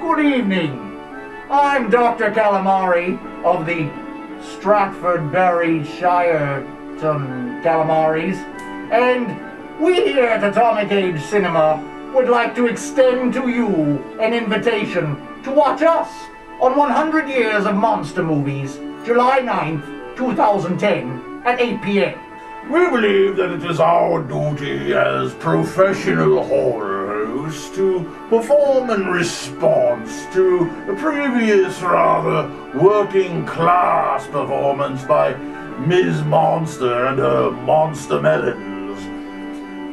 Good evening. I'm Dr. Calamari of the Stratford Berry Shireton Calamaris, and we here at Atomic Age Cinema would like to extend to you an invitation to watch us on 100 Years of Monster Movies, July 9th, 2010, at 8 p.m. We believe that it is our duty as professional horror hosts to perform in response to a previous rather working class performance by Ms. Monster and her Monster Melons.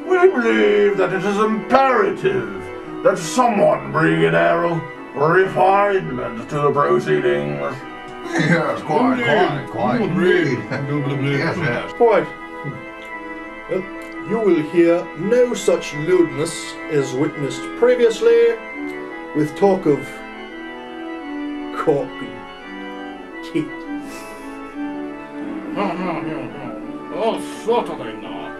We believe that it is imperative that someone bring an air of refinement to the proceedings. Yes, quite, quite, quite. Indeed. Yes, yes. Quite. Well, you will hear no such lewdness as witnessed previously, with talk of cock and tit. No, no, no, no. Oh, certainly not.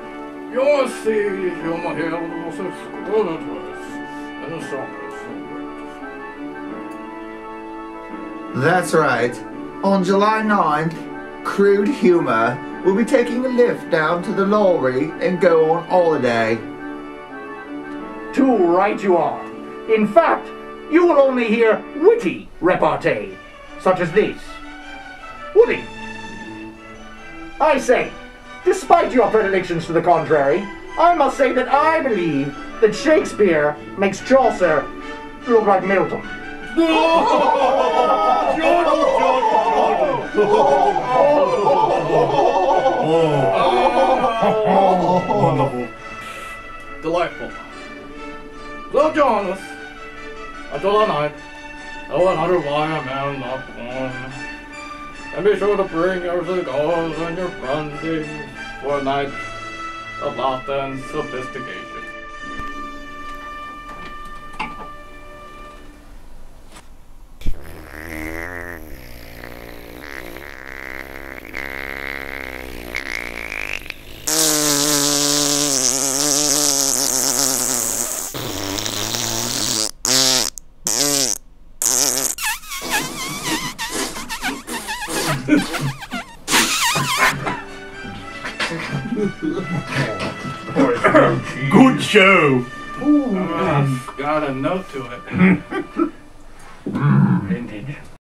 You'll see human hair with the most exquisite twist and the strongest That's right. On July 9th, Crude Humor will be taking a lift down to the lorry and go on holiday. Too right you are. In fact, you will only hear witty repartee, such as this. Woody. I say, despite your predilections to the contrary, I must say that I believe that Shakespeare makes Chaucer look like Milton. Oh, Wonderful. Delightful. So join us until the. I will wonder why a man not born. And be sure to bring your cigars and your brandy for a night of laughter and sophistication. Good show. Ooh, got a note to it. Hmm. Vintage.